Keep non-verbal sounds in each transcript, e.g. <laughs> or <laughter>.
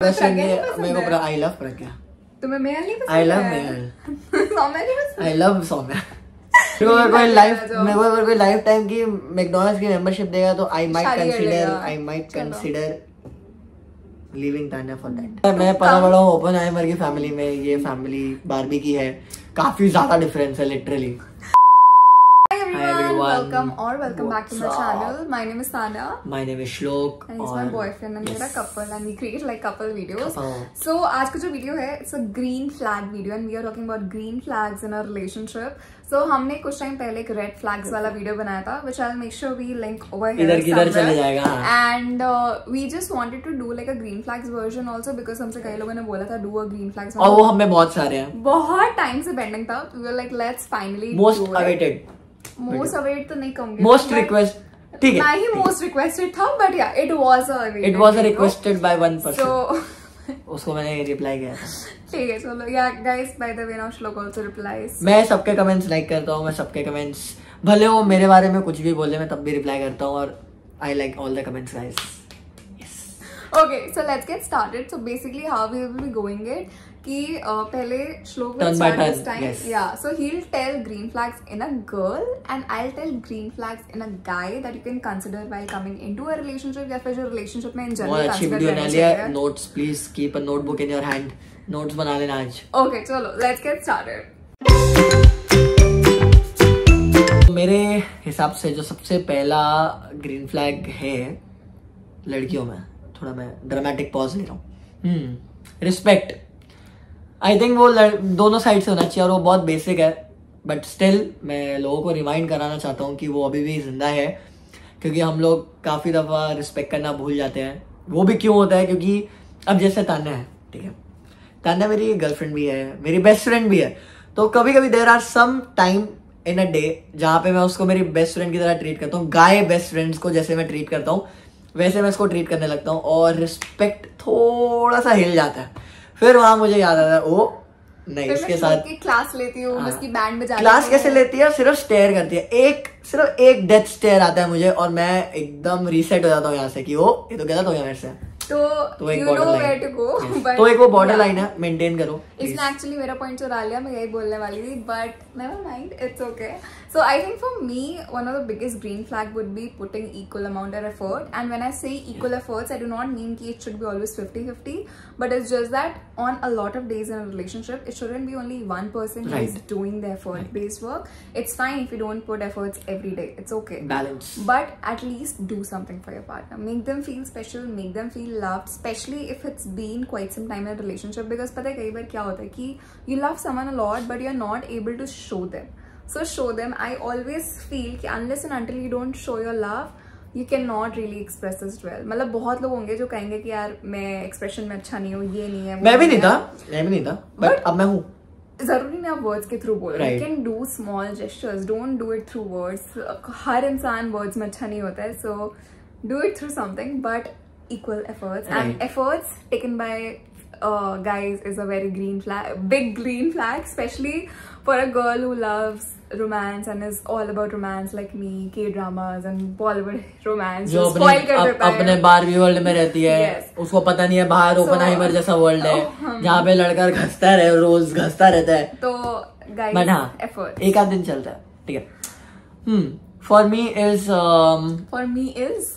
मेरे को पूरा आई लव प्रज्ञा तुम्हें मेल नहीं पसंद आई लव मेल सौम्या नहीं पसंद आई लव सौम्या अगर कोई लाइफ मेरे को अगर कोई लाइफ टाइम की मैकडोनल्ड्स की मेंबरशिप देगा तो I might consider I might. Consider living Tanya for that मैं पला बड़ा हूँ ओपन आइमर की फैमिली में ये फैमिली बारबी की है काफ़ी ज़्यादा डिफरेंस है लिटरली रिलेशनशिप सो कुछ टाइम पहले एक रेड फ्लैग्स वाला वीडियो बनाया था which I make sure we link over and we just wanted to do like a green flags version also because हमसे कई लोगों ने बोला था डू अ ग्रीन फ्लैग्स बहुत सारे बहुत टाइम से बेंडिंग था। Like let's finally most await तो नहीं कहूँगी मोस्ट रिक्वेस्ट ठीक है ही मोस्ट रिक्वेस्टेड था but yeah it was a it was requested by one person so उसको मैंने रिप्लाई किया था। ठीक है चलो yeah guys by the way now Shlok also replies मैं सबके कमेंट्स लाइक करता हूँ मैं सबके कमेंट्स भले वो मेरे बारे में कुछ भी बोले मैं तब भी रिप्लाई करता हूँ और I like all the comments guys okay so let's get started so basically how we will be going it कि uh, पहले Shlok yes. So he will tell green flags in a girl and I will tell green flags in a guy that you can consider while coming into a relationship या फिर जो relationship में इन बहुत general अच्छी video करना बना लिया चाहिए। Notes please keep a notebook in your hand notes बना लेना आज। ओके चलो लेट्स गेट स्टार्टेड मेरे हिसाब से जो सबसे पहला ग्रीन फ्लैग है लड़कियों में थोड़ा मैं ड्रामेटिक पॉज ले रहा हूँ। रिस्पेक्ट आई थिंक वो दोनों साइड से होना चाहिए और वो बहुत बेसिक है बट स्टिल मैं लोगों को रिमाइंड कराना चाहता हूँ कि वो अभी भी ज़िंदा है, क्योंकि हम लोग काफ़ी दफ़ा रिस्पेक्ट करना भूल जाते हैं। वो भी क्यों होता है? क्योंकि अब जैसे तान्या है, ठीक है? ताना मेरी गर्लफ्रेंड भी है, मेरी बेस्ट फ्रेंड भी है। तो कभी कभी there are some time in a day जहाँ पे मैं उसको मेरी बेस्ट फ्रेंड की तरह ट्रीट करता हूँ गाय बेस्ट फ्रेंड्स को जैसे मैं ट्रीट करता हूँ, वैसे मैं इसको ट्रीट करने लगता हूँ और रिस्पेक्ट थोड़ा सा हिल जाता है। फिर वहाँ मुझे याद आता है ओ नहीं इसके साथ क्लास लेती हूँ हाँ। उसकी बैंड में क्लास कैसे लेती है? सिर्फ़ स्टेयर करती है। एक सिर्फ़ एक डेथ स्टेयर आता है मुझे और मैं एकदम रीसेट हो जाता हूँ यहाँ से कि वो ये तो गलत हो गया मेरे से। तो तो <laughs> तो एक वो बॉर्डर लाइन है मेंटेन करो इसने एक्चुअली मेरा पॉइंट चुरा लिया मैं यही बोलने वाली थी but never mind it's okay So I think for me, one of the biggest green flag would be putting equal amount of effort. And when I say equal efforts, I do not mean that it should be always 50-50. But it's just that on a lot of days in a relationship, it shouldn't be only one person right. who is doing the effort-based right. work. It's fine if you don't put efforts every day. It's okay. Balance. But at least do something for your partner. Make them feel special. Make them feel loved. Especially if it's been quite some time in a relationship. Because pata hai, you love someone a lot but you're not able to show them. So show them I always feel कि unless and until you don't show your love you can not really express this well मतलब बहुत लोग होंगे जो कहेंगे कि यार मैं एक्सप्रेशन में अच्छा नहीं हूँ ये नहीं है मैं भी नहीं था मैं अब हूँ। ज़रूरी नहीं आप वर्ड्स के थ्रू बोल। रहे can do small gestures don't do it through words हर इंसान वर्ड्स में अच्छा नहीं होता है so do it through something but equal efforts and efforts taken by guys is a very green flag big green flag specially for a girl who loves romance and is all about romance like me k dramas and bollywood <laughs> romance. जो अपने up, अपने बारहवीं world में रहती है Yes. उसको पता नहीं है बाहर So- ओपन हाइमर जैसा वर्ल्ड है Oh, जहाँ पे लड़का घसता रहे रोज घसता रहता है। तो guys बट हाँ efforts. एक आध दिन चलता है ठीक है। हम्म for me is for me is?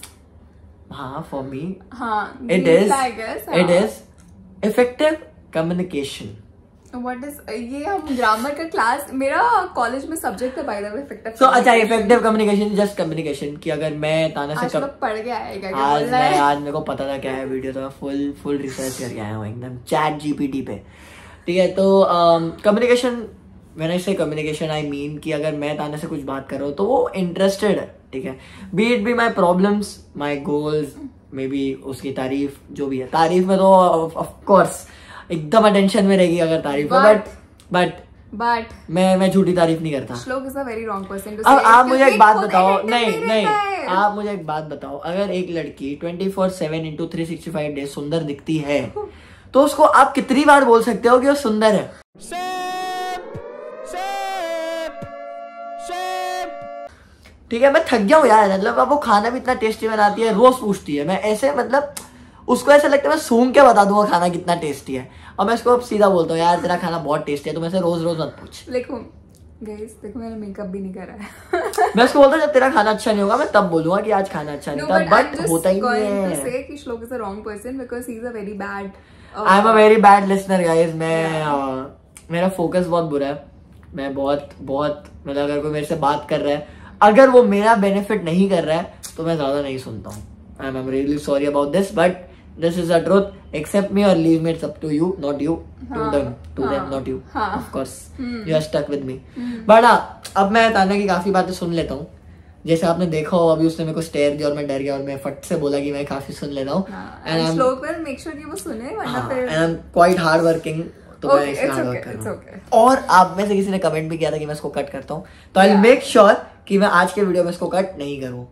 हाँ फॉर मी हाँ it is it. Is effective communication what is ये हम ग्रामर का क्लास मेरा कॉलेज में सब्जेक्ट है by the way effective so अच्छा इफ़ेक्टिव कम्युनिकेशन जस्ट कम्युनिकेशन कि अगर मैं ताना से कब पढ़ के आएगा क्या आज मैं है? आज मेरे को पता था क्या है वीडियो तो मैं फुल फुल रिसर्च करके आया हूँ एकदम चैट जीपीटी पे। ठीक है तो कम्युनिकेशन मैंने से कम्युनिकेशन आई मीन कि अगर मैं ताना से कुछ बात कर रहा हूँ तो वो इंटरेस्टेड है ठीक है? Be it be my problems my goals may be उसकी तारीफ़ जो भी है। तारीफ़ में तो ऑफ़ कोर्स एकदम अटेंशन में रहेगी अगर तारीफ़ बट बट बट मैं मैं झूठी तारीफ़ नहीं करता। Shlok is a very wrong person to अब आप मुझे एक बात बताओ। नहीं नहीं आप मुझे एक बात बताओ। अगर एक लड़की twenty four seven into three sixty five days सुंदर दिखती है तो उसको आप कितनी बार बोल सकते हो कि वो सुंदर है? ठीक है मैं थक गया हूँ यार। मतलब अब वो खाना भी इतना टेस्टी बनाती है रोज पूछती है। मैं ऐसे मतलब उसको ऐसा लगता है मैं सूंघ के बता दूँगा खाना कितना टेस्टी है। और मैं उसको अब सीधा बोलता हूँ यार तेरा खाना बहुत टेस्टी है तो मैं से रोज रोज मत पूछ। देखो गाइस देखो मैंने मेकअप भी नहीं करा है। <laughs> मैं उसको बोलता जब तेरा खाना अच्छा नहीं होगा मैं तब बोलूँगा कि आज खाना अच्छा नहीं था बट होता ही नहीं है। कि Shlok uh, I am a very bad listener guys मैं uh, मेरा फोकस बहुत बुरा है। मैं बहुत बहुत मतलब अगर कोई मेरे से बात कर रहा है अगर वो मेरा बेनिफिट नहीं कर रहा है तो मैं ज़्यादा नहीं सुनता हूँ। I am really sorry about this but is a truth accept me और leave me it's up to you not you too हाँ, देम टू देम हाँ, नॉट यू हाँ। Of course hmm. You are stuck with me but हाँ अब मैं ताना की काफ़ी बातें सुन लेता हूँ। जैसे आपने देखा हो अभी उसने मेरे को स्टेयर दिया और मैं डर गया और मैं फट से बोला कि मैं काफ़ी सुन लेता हूँ। हाँ, I'm- श्लोक will make sure कि वो सुने वरना हाँ, फिर and I'm quite hard working, तो मैं Okay, इसमें it's hard okay, कर रहा okay. और आप में से किसी ने कमेंट भी किया था कि मैं इसको कट करता हूँ। तो आई. मेक श्योर कि मैं आज के वीडियो में इसको कट नहीं करूँ।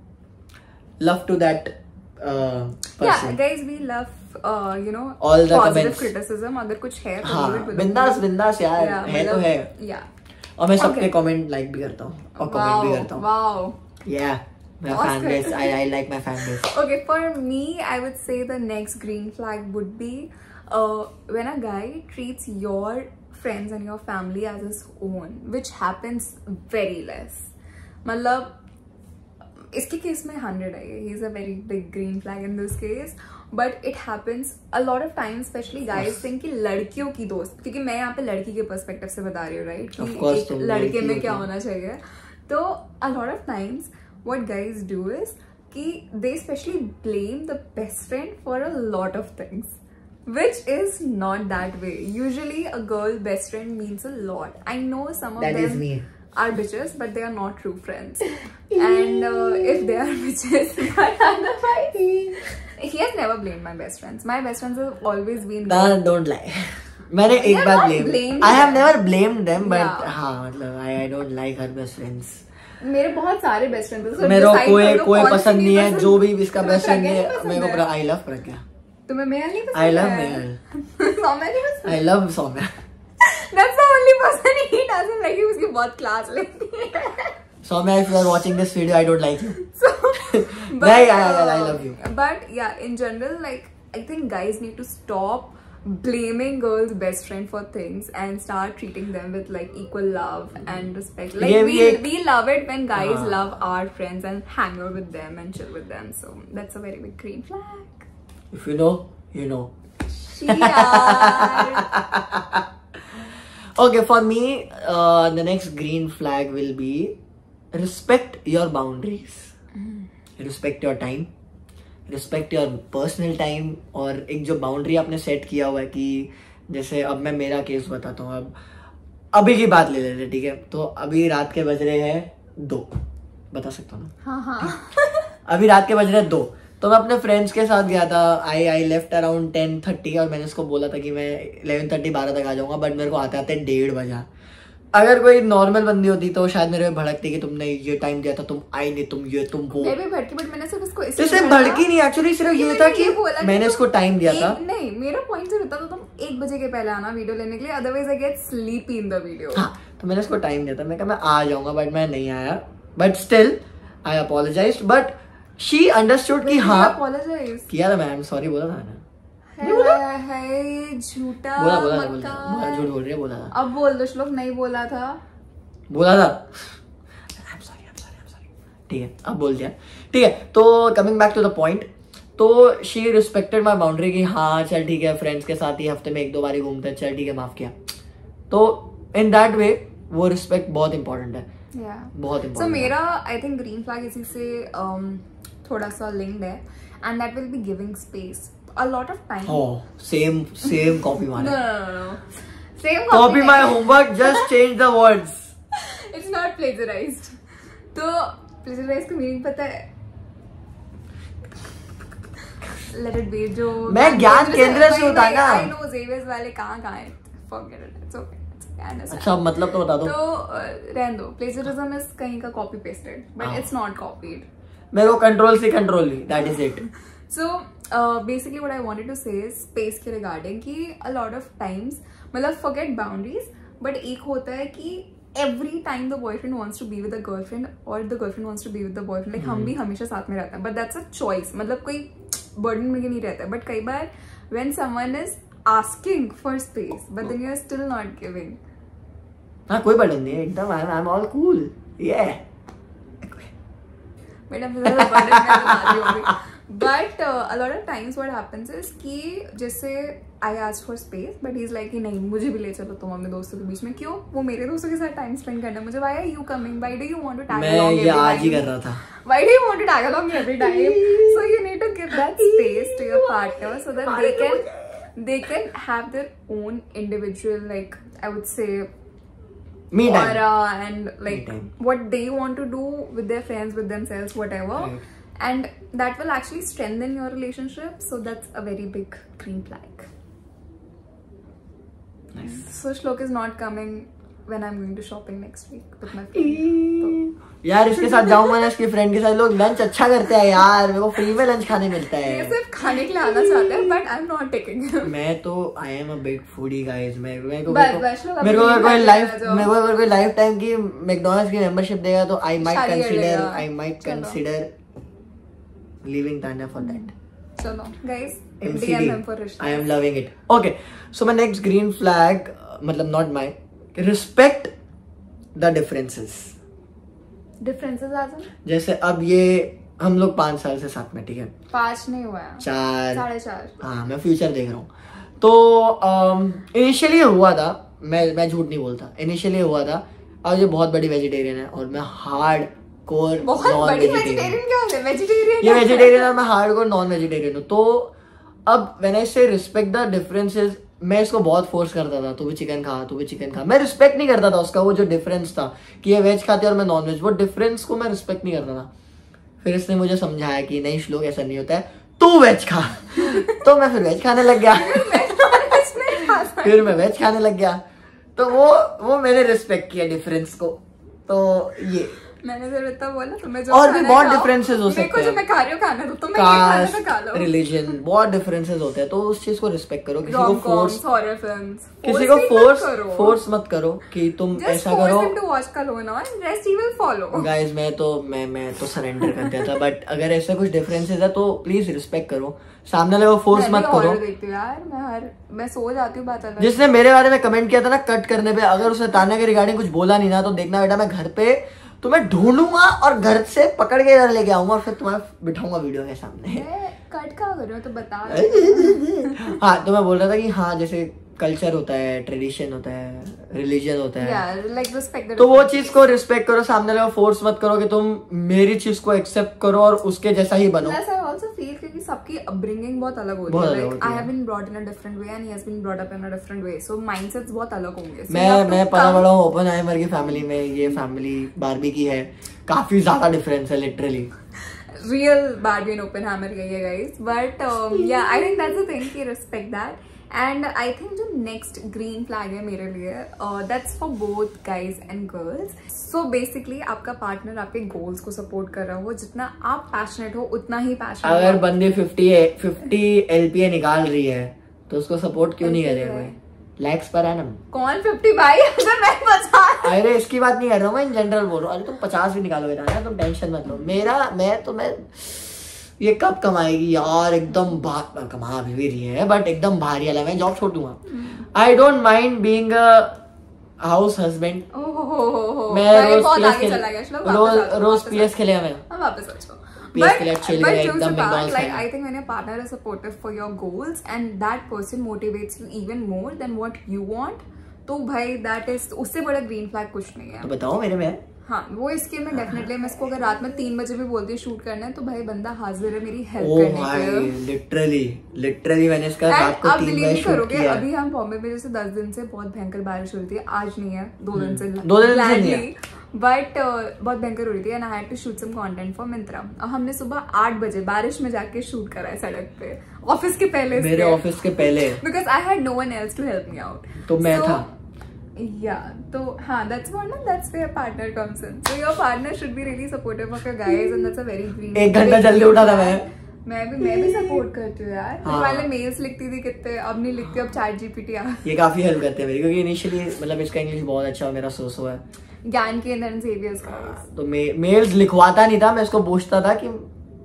Love to that yeah person guys we love uh, you know All the positive comments. criticism अगर कुछ है तो हाँ leave it below. बिंदास बिंदास यार Yeah, है तो मतलब- है yeah और मैं सबके Okay. कमेंट लाइक भी करता हूँ और कमेंट भी करता हूँ wow या my Oscar. fan base I I like my fan base <laughs> Okay, for me, I would say the next green flag would be uh, when a guy treats your friends and your family as his own, which happens very less. मतलब इसके case में hundred I he is a very big green flag in this case but it happens a lot of time specially guys think की लड़कियों की दोस्त क्योंकि मैं यहाँ पे लड़की के परस्पेक्टिव से बता रही हूँ राइट right? कि लड़के में क्या होना चाहिए। तो a lot of times what guys do is कि they specially blame the best friend for a lot of things which is not that way usually a girl best friend means a lot I know some are bitches but they are not true friends and uh, if they are bitches but otherwise he has never blamed my best friends my best friends have always been Nah, don't lie. मैंने एक बार blame I have never blamed them but. हाँ मतलब I I don't like her best friends मेरे बहुत सारे best friends हैं मेरे को कोई कोई पसंद नहीं है जो भी इसका बेस्ट फ्रेंड है मेरे को आई लव प्रज्ञा तुम्हें मेल नहीं पसंद I love है? Mehul. सौम्या नहीं पसंद I love Saumya That's the only person he doesn't like. He उसकी बहुत क्लास लेती है. Saumya if you are watching this video I don't like you So, <laughs> नहीं, I- I- I love you. But yeah, in general, like I think guys need to stop blaming girls' best friend for things and start treating them with like equal love and respect. Like ये we भी एक- we love it when guys हाँ. love our friends and hang out with them and chill with them. So that's a very big green flag. If you know you know <laughs> Cheers. Okay, for me, uh, the next green flag will be respect your boundaries. Mm. Respect your time. Respect your personal time. और एक जो boundary आपने set किया हुआ है कि जैसे अब मैं मेरा केस बताता हूँ अब अभी की बात ले लेते हैं, ठीक है तो अभी रात के बज रहे हैं दो बता सकता हूँ ना हाँ हाँ. अभी रात के बज रहे हैं दो तो मैं अपने फ्रेंड्स के साथ गया था. I I left around ten thirty और मैंने उसको बोला था कि मैं इलेवन थर्टी बारह तक आ जाऊँगा बट मेरे को आते आते डेढ़ बजा. अगर कोई नॉर्मल बंदी होती तो शायद मेरे पे भड़कती कि तुमने ये टाइम दिया था तुम आई नहीं तुम ये तुम वो. मैं भी भड़की बट मैंने सिर्फ़ उसको इसलिए सिर्फ़ भड़की नहीं एक्चुअली सिर्फ़ ये था कि मैंने उसको टाइम दिया था. नहीं मेरा पॉइंट सिर्फ़ था तो तुम एक बजे के पहले आना वीडियो लेने के लिए otherwise I get sleepy in the video हाँ तो मैंने उसको टाइम दिया था. मैं कहा मैं आ जाऊँगा बट मैं नहीं आया. But still I apologise but she understood कि हाँ अपोलोजाइज किया था मैम सॉरी बोला था मैंने है है झूठा बोला बोला था, बोला मक्कार। था बोला झूठ बोल रही है बोला था। अब बोल दो श्लोक नहीं बोला था। बोला था। I'm sorry, I'm sorry, I'm sorry. ठीक है अब बोल दिया। ठीक है तो coming back to the point तो शी रिस्पेक्टेड माई बाउंड्री कि हाँ चल ठीक है फ्रेंड्स के साथ ही हफ़्ते में एक दो बारी घूमते हैं चल ठीक है माफ़ किया। तो इन दैट वे वो रिस्पेक्ट बहुत इंपॉर्टेंट है। या बहुत इंपॉर्टेंट मेरा आई थिंक ग्रीन फ्लैग इसी से um, थोड़ा सा लिंक है and that will be giving space a lot of time same same copy same copy my homework just change the words it's not plagiarised तो plagiarised का meaning पता है? Let it be जो मैं ज्ञान केंद्र से होता ना आई नो जेवियर्स वाले कहाँ कहाँ फॉरगेट इट इट्स ओके अच्छा मतलब तो बता दो। तो रहने दो प्लेजरिज्म इज़ कहीं का copy pasted but it's not copied मेरे को कंट्रोल से control he that is it so basically what I wanted to say space के रिगार्डिंग कि अ लॉट ऑफ़ टाइम्स मतलब फॉरगेट बाउंड्रीज बट एक होता है कि every time the boyfriend wants to be with the girlfriend और the girlfriend wants to be with the boyfriend like हम भी हमेशा साथ में रहते हैं बट दैट्स अ चॉइस मतलब कोई बर्डन में नहीं रहता है. बट कई बार when someone is asking for space but you are still not giving हाँ कोई बर्डन नहीं एकदम I am all cool but a lot of times what happens is कि जैसे I ask for space but is like कि नहीं मुझे भी ले चलो तुम अपने दोस्तों के बीच में। क्यों? वो मेरे दोस्तों के साथ टाइम स्पेंड करना मुझे why are you coming why do you want to time why do you every time so you need to give that space to your partner so that they can they can have their own individual like I would say me aura time. Uh, and like what they want to do with their friends, with themselves, whatever. And that will actually strengthen your relationship. So that's a very big green flag. Nice. So Shlok is not coming when I'm going to shopping next week with my friend. यार इसके साथ जाऊँगा ना इसके friend के साथ लोग lunch अच्छा करते हैं यार मेरे को फ्री में लंच खाने मिलता ये है सिर्फ़ खाने के लिए आना चाहते हैं but I am not taking मैं तो I am a big foodie guys मैं मेरे को मेरे को कोई लाइफ मेरे को अगर कोई लाइफ टाइम की मैकडॉनल्ड्स की मेंबरशिप देगा तो I might consider I might consider leaving Tanya for that चलो guys am loving it. Okay, so my next green flag, uh, मतलब not my, respect the differences. Differences जैसे अब ये हम लोग पाँच साल से साथ में ठीक है? पाँच नहीं हुआ है। चार। साढ़े चार। हाँ मैं फ्यूचर देख रहा हूँ। तो इनिशियली हुआ था मैं मैं झूठ नहीं बोलता। इनिशियली हुआ था और ये बहुत बड़ी वेजिटेरियन है और मैं hard core non vegetarian vegetarian क्या होता है? वेजिटेरियन ये वेजिटेरियन और मैं हार्ड कोर नॉन वेजिटेरियन हूँ। तो अब व्हेन आई से रिस्पेक्ट द डिफरेंसेस मैं इसको बहुत फोर्स करता था तू भी चिकन खा तू भी चिकन खा। मैं रिस्पेक्ट नहीं करता था उसका वो जो डिफरेंस था कि ये वेज खाते और मैं नॉन वेज वो डिफरेंस को मैं रिस्पेक्ट नहीं करता था। फिर इसने मुझे समझाया कि नहीं श्लोक ऐसा नहीं होता है तू वेज खा। <laughs> तो मैं फिर वेज खाने लग गया। <laughs> फिर मैं वेज खाने लग गया। तो वो वो मैंने रिस्पेक्ट किया डिफरेंस को। तो ये। मैंने इतना बोला तुम्हें जो और भी बहुत differences हो सकते जो हैं। मैं खा रही हूँ खाना तो तुम्हें खाना तो कास्ट रिलीजन बहुत डिफरेंसेस होते हैं तो उस चीज़ को रिस्पेक्ट करो किसी को फोर्स. किसी को फोर्स फोर्स मत करो कि तुम ऐसा करो. गाइस मैं तो मैं मैं तो सरेंडर कर दिया था <laughs> बट अगर ऐसा कुछ डिफरेंसेस है तो प्लीज़ रिस्पेक्ट करो सामने वाले को फोर्स मत करो यार मैं हर मैं सो जाती हूँ बात अलग जिसने मेरे बारे में कमेंट किया था ना कट करने पे अगर उसने तान्या के रिगार्डिंग कुछ बोला नहीं ना तो देखना बेटा मैं घर पे तुम्हें ढूंढूँगा और घर से पकड़ के इधर लेके आऊँगा और फिर तुम्हें बिठाऊँगा वीडियो के सामने। कट का कर रही हूँ तो बता। <laughs> हाँ तो मैं बोल रहा था कि हाँ जैसे कल्चर होता है ट्रेडिशन होता है रिलीजन होता है लाइक रिस्पेक्ट तो वो चीज़ को रिस्पेक्ट करो सामने वाले को फोर्स मत करो कि तुम मेरी चीज़ को एक्सेप्ट करो और उसके जैसा ही बनो Plus, I also feel क्योंकि सबकी upbringing बहुत अलग होती बहुत है अलग like होती I है। have been brought in a different way and he has been brought up in a different way so mindsets बहुत अलग होंगे So मैं मैं पला बड़ा हूँ ओपन आइमर की फैमिली में ये फैमिली बारबी की है काफ़ी ज़्यादा डिफरेंस है literally real Barbie and Oppenheimer गई है but um, yeah I think that's the thing कि respect that and I think जो next green flag है मेरे लिए that's for both guys and girls. So basically आपका partner आपके goals को support कर रहा हो जितना आप passionate हो उतना ही passionate अगर बंदी 50 50 एलपीए निकाल रही है तो उसको सपोर्ट क्यों नहीं LPA करेगा लैक्स पर एनम कौन 50 भाई? <laughs> अगर मैं बचा अरे इसकी बात नहीं कर रहा हूँ मैं इन जनरल बोल रहा हूँ। अरे तुम पचास भी निकालोगे ना तुम टेंशन मत लो। मेरा मैं तो मैं ये कब कमाएगी यार एकदम कमा भी, भी रही है बट एकदम भारी वाला मैं जॉब छोड़ दूँगा I don't mind being house husband मैं रोज पीएस चला गया खेल रोज आ पीएस खेलेगा मैं हाँ, वापस आ जाओ। PS के लिए But- chill but गया, jokes एकदम apart, McDonald's like, खाएगा। I think when your partner is supportive for your goals and that person motivates you even more than what you want, तो भाई that is उससे बड़ा green flag कुछ नहीं है तो बताओ मेरे में है वो इसके में डेफिनेटली मैं इसको अगर रात में तीन बजे भी बोलती हूँ शूट करना है तो भाई बंदा हाजिर है मेरी हेल्प ओ करने के लिए लिटरली लिटरली मैंने इसका रात को आप तीन बिलीव करोगे अभी हम बॉम्बे में जैसे दस दिन से बहुत भयंकर बारिश हो रही थी आज नहीं है दो दिन से हम्म। दो दिन से नहीं। बट बहुत भयंकर हो रही थी and I had to shoot some content for Myntra और हमने सुबह आठ बजे बारिश में जाके शूट करा है सड़क पे ऑफ़िस के पहले मेरे ऑफ़िस के पहले because I had no one else to help me out तो मैं so, था। या तो हाँ that's what ना that's where partner comes in so your partner should be really supportive of your guys and that's a very green एक घंटा जल्दी green उठा था. मैं। मैं भी मैं भी सपोर्ट करती हूँ यार हाँ। पहले मेल्स लिखती थी कितने अब नहीं लिखती अब चैट जीपीटी आ ये काफ़ी हेल्प करते हैं मेरी क्योंकि इनिशियली मतलब इसका इंग्लिश बहुत अच्छा मेरा सो सो है ज्ञान के अंदर सेवियर्स तो मे, मेल्स लिखवाता नहीं था मैं इसको पूछता था कि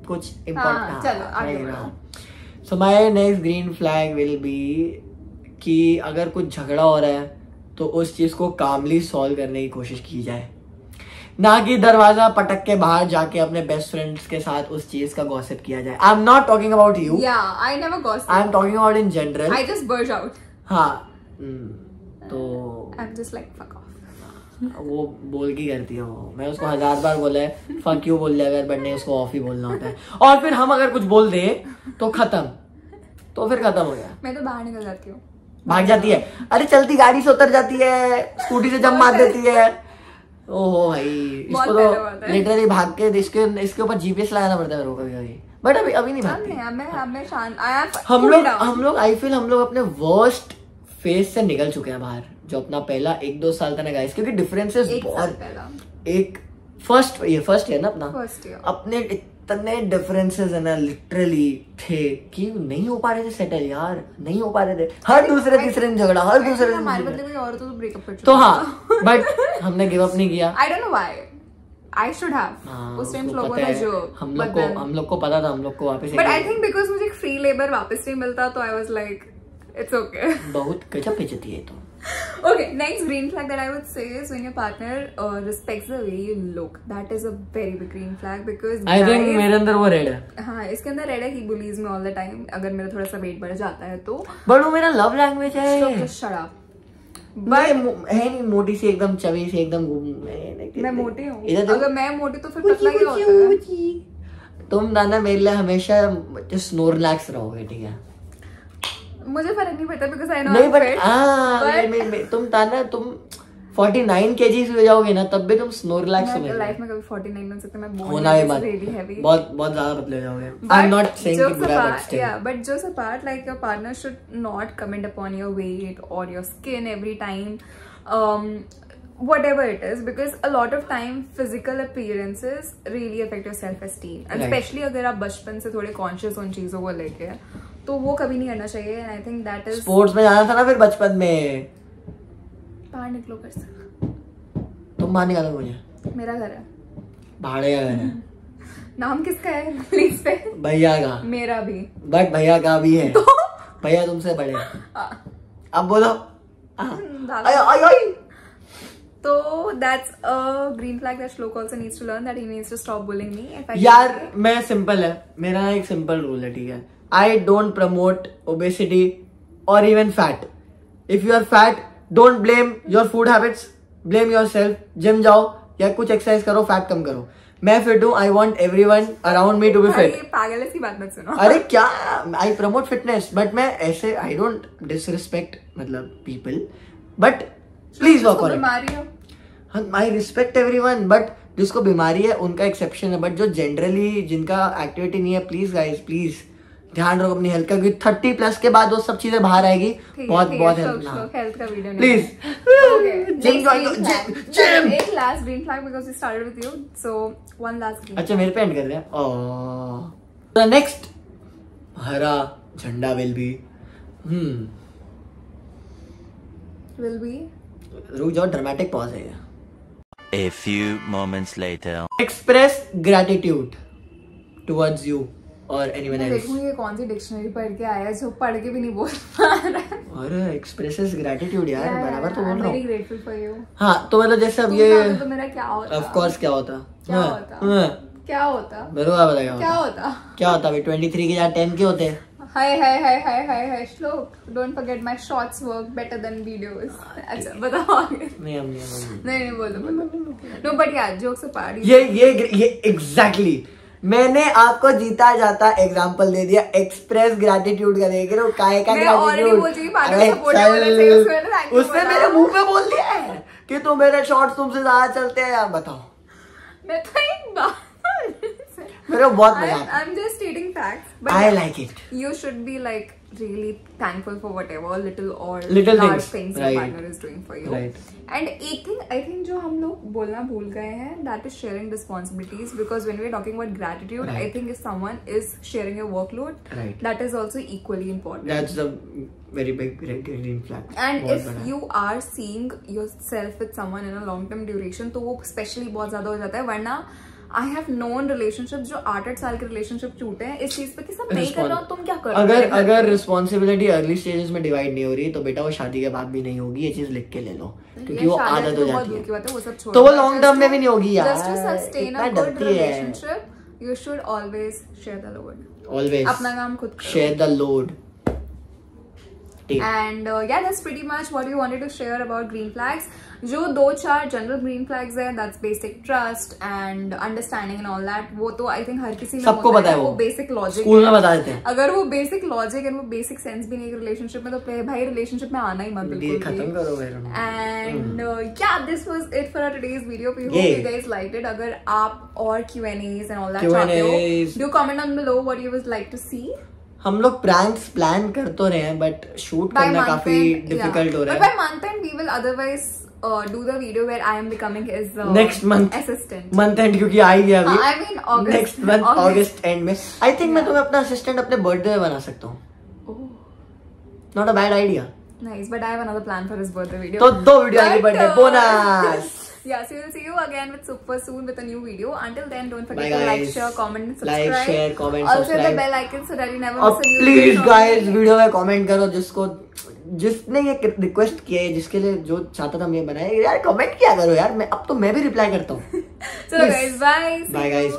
कुछ हाँ, इम्पोर्टेंट चलो, आगे बढ़ो। So my next green flag will be कि अगर कुछ झगड़ा हो रहा है तो उस चीज़ को कामली सॉल्व करने की कोशिश की जाए। ना कि दरवाज़ा पटक के बाहर जाके अपने बेस्ट फ्रेंड्स के साथ उस चीज़ का गॉसिप किया जाए। I am not talking about you I never gossip. I am talking about in general I just burst out. हाँ तो I'm just like fuck off. वो बोल के करती है वो। मैं उसको हज़ार बार बोला है फक यू बोल दिया अगर बट नहीं उसको ऑफ़ ही बोलना होता है। और फिर हम अगर कुछ बोल दे तो खत्म। तो फिर खत्म हो गया। मैं तो बाहर निकल जाती हूँ। भाग जाती है। अरे चलती गाड़ी से उतर जाती है स्कूटी से जम मार देती है। ओहो भाई इसको तो लिटरली भाग के इसके इसके ऊपर जीपीएस लगाना पड़ता है कभी कभी। बट अभी अभी नहीं भागती। हम लोग हम लोग आई फील हम लोग अपने वर्स्ट फ़ेज़ से निकल चुके हैं बाहर जो अपना पहला एक दो साल था ना गाइस क्योंकि डिफरेंसेस बहुत एक फ़र्स्ट ये फ़र्स्ट ईयर ना अपना। फ़र्स्ट ईयर अपने इतने डिफरेंसेस है ना लिटरली थे कि नहीं हो पा रहे थे सेटल यार नहीं हो पा रहे थे। हर दूसरे तीसरे दिन झगड़ा हर दूसरे दिन हमारे। बदले कोई और तो ब्रेकअप कर तो हाँ बट हमने गिव अप नहीं किया। I don't know why I should have उस टाइम लोगों ने जो हम लोग को हम लोग को पता था हम लोग को वापस बट आई थिंक बिकॉज़ मुझे फ्री लेबर वापस नहीं मिलता तो I was like it's okay बहुत गजब बेचती है तो। <laughs> Okay, next green flag that I would say is when your partner uh, respects the way you look. That is a very big green flag because think guys- मेरे अंदर वो red है। हाँ इसके अंदर रेड है ही बुलीज में ऑल द टाइम अगर मेरा थोड़ा सा वेट बढ़ जाता है तो। बट वो मेरा लव लैंग्वेज है। Just shut up. बट है नहीं मोटी सी एकदम चवी सी एकदम मैं- मैं मोटी हूँ। अगर मैं मोटी तो फिर पतला क्या होता है? तुम दाना मेरे लिए हमेशा स्नोरलैक्स रहोगे ठीक है? मुझे फ़र्क नहीं पड़ता बिकॉज़ आई नो नहीं बट हाँ तुम ताना तुम 49 kg हो जाओगे ना तब भी तुम स्नोरलैक्स हो जाओगे लाइफ में कभी 49 बन सकते मैं बहुत ना ये बात। बहुत बहुत ज़्यादा पतले हो जाओगे। आई एम नॉट सेइंग कि बुरा बट या बट जो support like your partner should not comment upon your weight और your skin every time um whatever it is because a lot of time physical appearances really affect your self esteem and specially अगर आप बचपन से थोड़े conscious उन चीज़ों को लेकर तो वो कभी नहीं करना चाहिए and I think that is sports में जाना था ना फिर बचपन में। बाहर निकलो कर सकते तुम बाहर निकालो मुझे। मेरा घर है। भाड़े का घर है। नाम किसका है? प्लीज़ पे। भैया का। मेरा भी। बट भैया का भी है। तो? भैया तुमसे बड़े। हैं। अब बोलो। हाँ। डालो। आय, आय, a green flag that Shlok also needs to learn that he needs to stop bullying me. If I यार मैं सिंपल है। मेरा एक सिंपल रूल है ठीक है? आई डोंट प्रमोट ओबेसिटी और even fat if you are fat don't blame your food habits blame your self gym जाओ या कुछ एक्सरसाइज करो फैट कम करो. मैं फिट हूँ I want everyone around me to be fit पागल की बात मत सुनो। अरे क्या? आई प्रमोट फिटनेस बट मैं ऐसे आई डोंट डिसरिस्पेक्ट मतलब people but please work on I respect everyone but जिसको बीमारी है उनका एक्सेप्शन है. बट जो जनरली जिनका एक्टिविटी नहीं है प्लीज़ गाइज़ प्लीज़ ध्यान रखो अपनी हेल्थ का क्योंकि थर्टी प्लस के बाद वो सब चीज़ें बाहर आएगी। बहुत बहुत हेल्प का video please gym join gym gym एक you. So one last green. अच्छा मेरे पे एंड कर रहे हैं। द नेक्स्ट हरा झंडा will be hmm Will be? रुक जाओ ड्रामेटिक पॉज है। A few moments later. Express gratitude towards you और एनीवन एल्स देखूँ ये कौन सी डिक्शनरी पढ़ के आया है जो पढ़ के भी नहीं बोल पा रहा और एक्सप्रेसेस ग्रेटिट्यूड यार बराबर तो बोल रहा हूँ। वेरी ग्रेटफुल फॉर यू हाँ तो मतलब जैसे अब ये तो मेरा क्या होता? ऑफ़ कोर्स क्या होता? क्या हाँ, होता? हाँ, क्या होता? मेरे को पता क्या होता? क्या होता भाई ट्वेंटी थ्री के जहाँ टेन के होते। हैं हाय hi hi hi hi hi Shlok. Don't forget my shorts work better than videos अच्छा बताओ आगे। नहीं हम नहीं नहीं। नहीं नहीं बोलो बोलो। नो बट यार जोक्स अपार्ट ये ये ये एग्जैक्टली मैंने आपको जीता जाता एग्जांपल दे दिया. एक्सप्रेस ग्रेटिट्यूड का देख रहे हो. काय का you उसने मेरे मुँह पे बोल दिया है कि तुम मेरे शॉर्ट्स तुमसे ज़्यादा चलते हैं यार बताओ. मैं तो एक बात मेरे को बहुत मज़ा I'm, आता I'm facts. But I like it you should be like really thankful for whatever little or Little large things, things, right. your partner is doing for you. Right. And एक thing I think जो हम लोग बोलना भूल गए हैं that is sharing responsibilities because when we're talking about gratitude right. I think if someone is sharing your workload Right. that is also equally important. That's the very big green flag And if you are seeing yourself with someone in a long term duration तो वो especially बहुत ज़्यादा हो जाता है वरना I have known relationship जो आठ आठ साल के रिलेशनशिप टूटे हैं इस चीज़ पे कि सब नहीं कर रहा हूँ तुम क्या कर अगर अगर रिस्पॉन्सिबिलिटी अर्ली स्टेजेस में डिवाइड नहीं हो रही तो बेटा वो शादी के बाद भी नहीं होगी ये चीज़ लिख के ले लो क्योंकि वो आदत हो जाती है। तो वो long term में भी नहीं होगी यार। Just sustain a good relationship you should always share the load always अपना काम खुद share the load and that is pretty much what you wanted to share about green flags जो दो चार जनरल ग्रीन फ्लैग्स है that's basic trust and understanding and all that वो तो I think हर किसी में सबको पता है वो। बेसिक लॉजिक अगर वो बेसिक लॉजिक एंड वो बेसिक सेंस भी नहीं रिलेशनशिप में तो भाई रिलेशनशिप में आना ही मत बिल्कुल एंड क्या this was it for today's video like it अगर आप और Q and A and all that चाहते हो do comment on below what you was like to see हम लोग प्रैंक्स प्लान कर तो रहे हैं बट शूट करना काफ़ी डिफ़िकल्ट हो रहा है। But by we will otherwise do the video where I am becoming his next month assistant month and क्योंकि आ ही गया अभी। I mean August next month August and में। आई थिंक मैं तुम्हें अपना असिस्टेंट अपने बर्थडे पे बना सकता हूँ। Not a bad idea nice but I have another plan for his birthday video तो दो वीडियो आगे बढ़ते हैं bonus Yeah, so we'll see you again with super soon with a new video. Until then, don't forget Bye, to like, guys. share, comment, and subscribe. Like, share, comment, also subscribe. hit the bell icon so that you never miss a new please, video. please guys video video में comment करो जिसको जिसने ये request किया है जिसके लिए जो चाहता था मैं बनाए यार कमेंट किया करो यार मैं अब तो मैं भी रिप्लाई करता हूँ bye. Bye guys